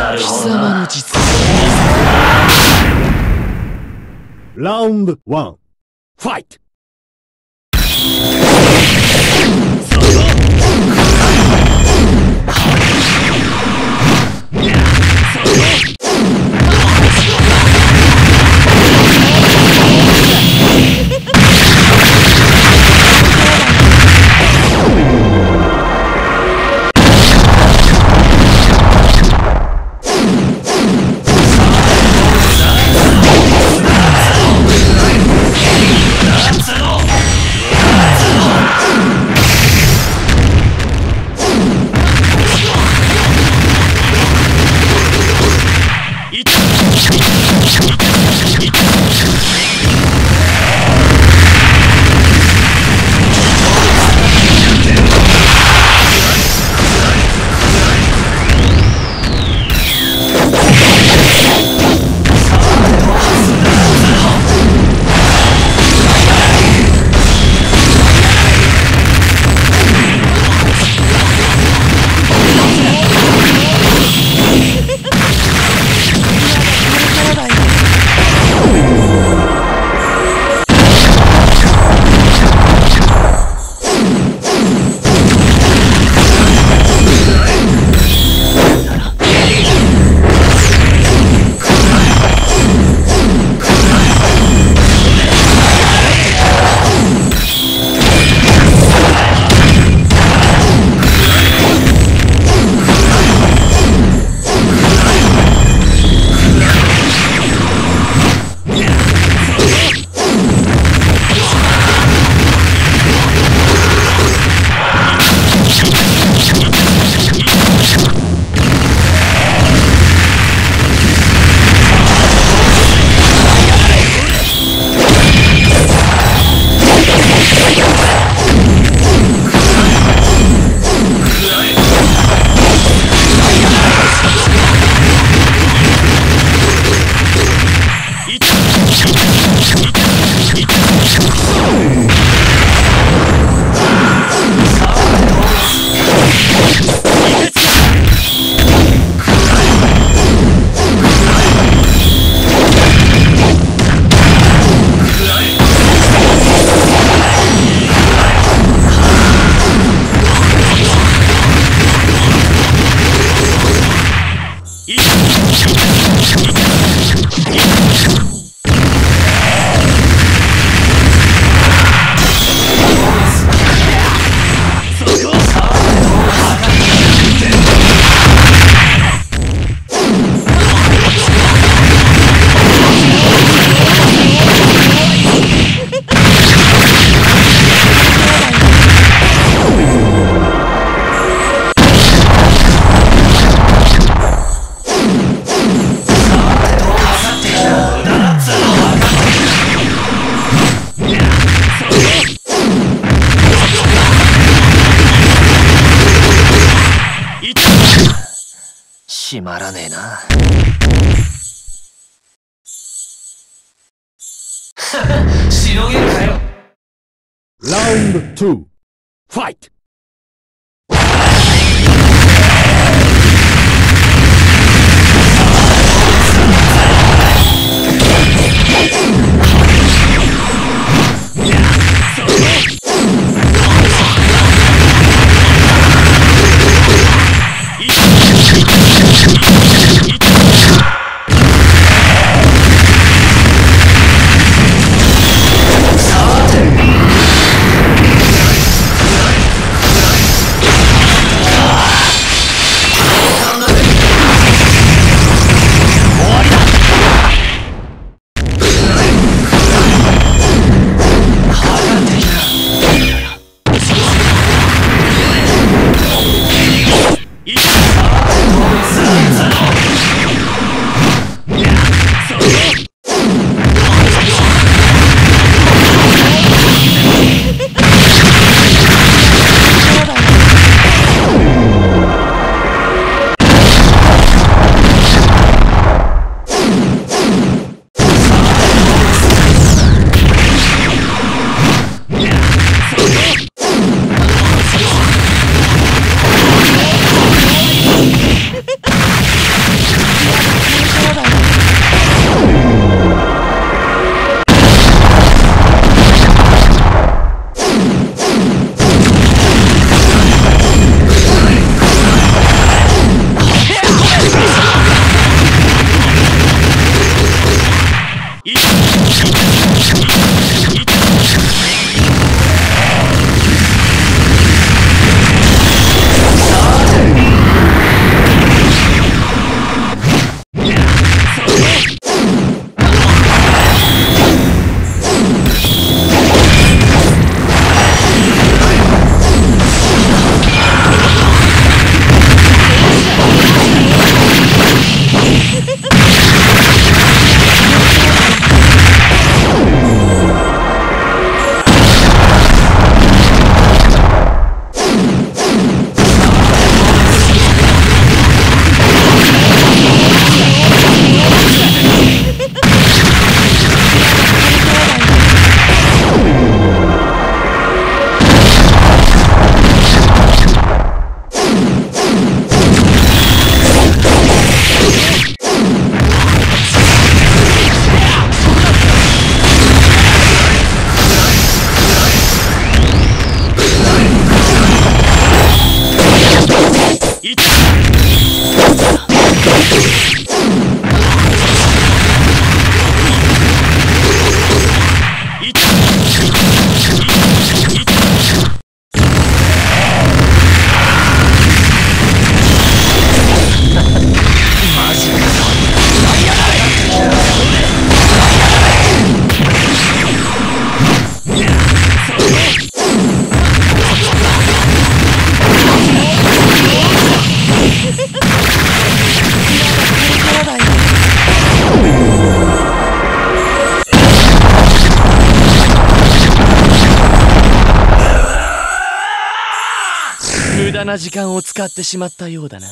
なる貴ほど様の実ラウンド1ファイト。Hit! 閉まらねえな。しのげるかよ。ラウンド2ファイトな時間を使ってしまったようだな。